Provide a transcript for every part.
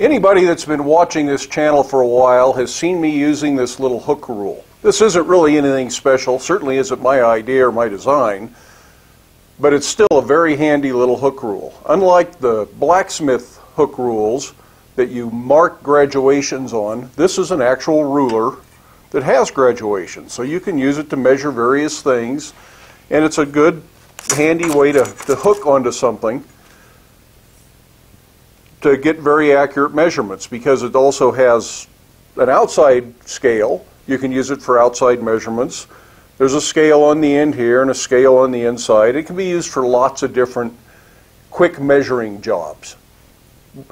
Anybody that's been watching this channel for a while has seen me using this little hook rule. This isn't really anything special, certainly isn't my idea or my design, but it's still a very handy little hook rule. Unlike the blacksmith hook rules that you mark graduations on, this is an actual ruler that has graduations. So you can use it to measure various things, and it's a good, handy way to, to hook onto something to get very accurate measurements because it also has an outside scale. You can use it for outside measurements. There's a scale on the end here and a scale on the inside. It can be used for lots of different quick measuring jobs.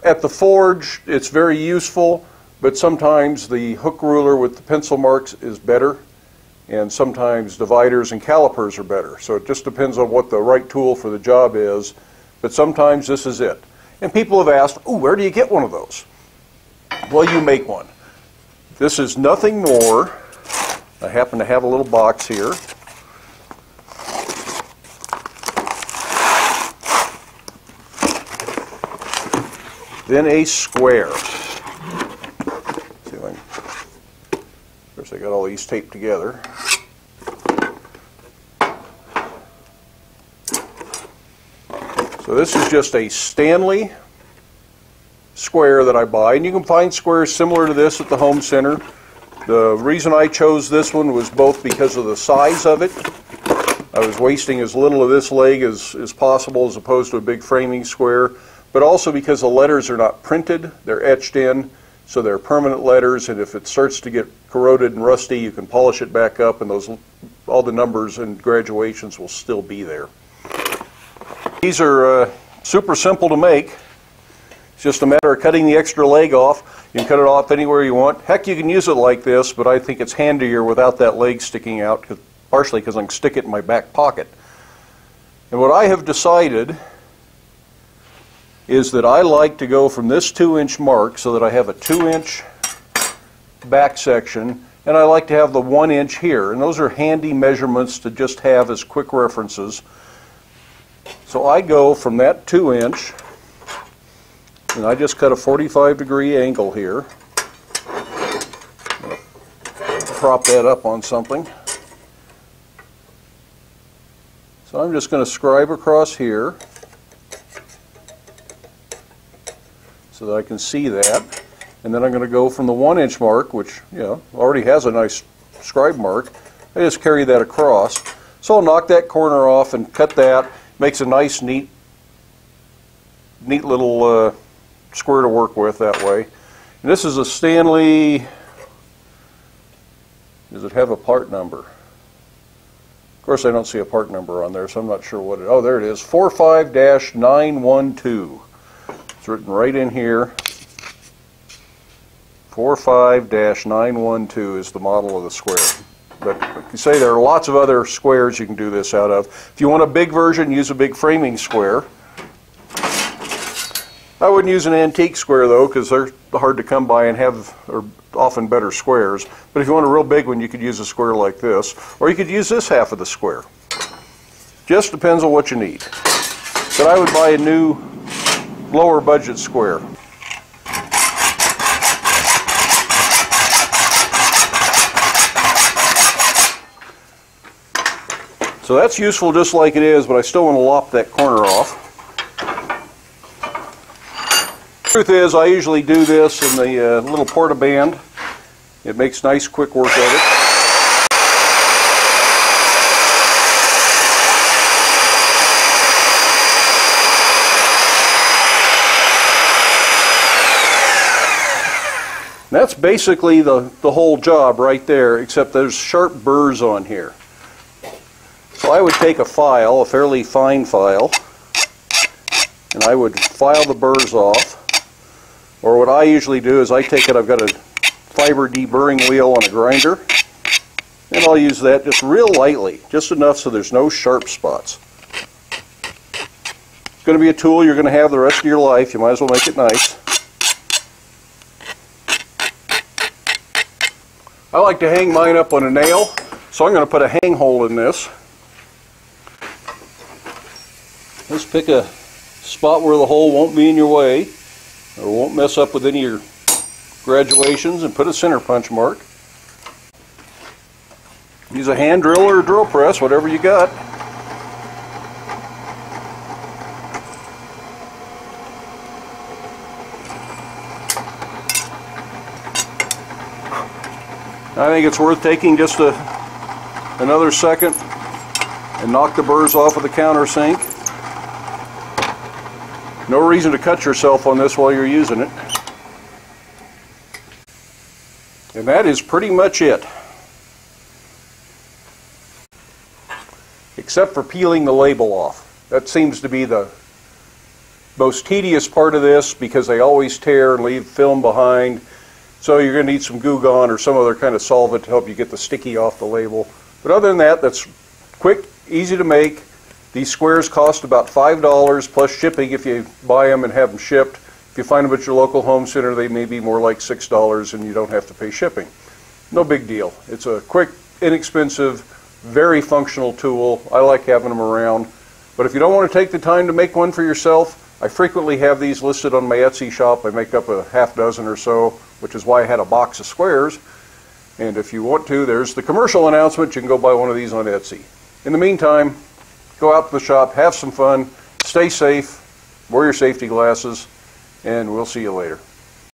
At the forge, it's very useful, but sometimes the hook ruler with the pencil marks is better, and sometimes dividers and calipers are better. So it just depends on what the right tool for the job is, but sometimes this is it. And people have asked, oh, where do you get one of those? Well, you make one. This is nothing more. I happen to have a little box here. Then a square. See of course, I got all these taped together. So this is just a Stanley square that I buy, and you can find squares similar to this at the home center. The reason I chose this one was both because of the size of it. I was wasting as little of this leg as, as possible as opposed to a big framing square, but also because the letters are not printed, they're etched in, so they're permanent letters, and if it starts to get corroded and rusty, you can polish it back up, and those all the numbers and graduations will still be there. These are uh, super simple to make. It's just a matter of cutting the extra leg off. You can cut it off anywhere you want. Heck, you can use it like this, but I think it's handier without that leg sticking out, partially because I can stick it in my back pocket. And what I have decided is that I like to go from this 2-inch mark so that I have a 2-inch back section, and I like to have the 1 inch here. And those are handy measurements to just have as quick references. So I go from that 2 inch, and I just cut a 45 degree angle here. Prop that up on something. So I'm just going to scribe across here so that I can see that. And then I'm going to go from the 1 inch mark, which you know, already has a nice scribe mark. I just carry that across. So I'll knock that corner off and cut that Makes a nice, neat, neat little uh, square to work with that way. And this is a Stanley, does it have a part number? Of course, I don't see a part number on there, so I'm not sure what it, oh, there it is, 45-912. It's written right in here. 45-912 is the model of the square. But like you say, there are lots of other squares you can do this out of. If you want a big version, use a big framing square. I wouldn't use an antique square though, because they're hard to come by and have are often better squares. But if you want a real big one, you could use a square like this, or you could use this half of the square. Just depends on what you need. But I would buy a new, lower budget square. So that's useful just like it is, but I still want to lop that corner off. Truth is, I usually do this in the uh, little Porta-Band. It makes nice quick work of it. That's basically the, the whole job right there, except there's sharp burrs on here. So I would take a file, a fairly fine file, and I would file the burrs off. Or what I usually do is I take it, I've got a fiber deburring wheel on a grinder, and I'll use that just real lightly, just enough so there's no sharp spots. It's going to be a tool you're going to have the rest of your life. You might as well make it nice. I like to hang mine up on a nail, so I'm going to put a hang hole in this. Let's pick a spot where the hole won't be in your way. It won't mess up with any of your graduations and put a center punch mark. Use a hand drill or a drill press, whatever you got. I think it's worth taking just a, another second and knock the burrs off of the countersink. No reason to cut yourself on this while you're using it. And that is pretty much it. Except for peeling the label off. That seems to be the most tedious part of this because they always tear and leave film behind. So you're going to need some Goo Gone or some other kind of solvent to help you get the sticky off the label. But other than that, that's quick, easy to make. These squares cost about $5 plus shipping if you buy them and have them shipped. If you find them at your local home center, they may be more like $6 and you don't have to pay shipping. No big deal. It's a quick, inexpensive, very functional tool. I like having them around. But if you don't want to take the time to make one for yourself, I frequently have these listed on my Etsy shop. I make up a half dozen or so, which is why I had a box of squares. And if you want to, there's the commercial announcement. You can go buy one of these on Etsy. In the meantime, go out to the shop, have some fun, stay safe, wear your safety glasses, and we'll see you later.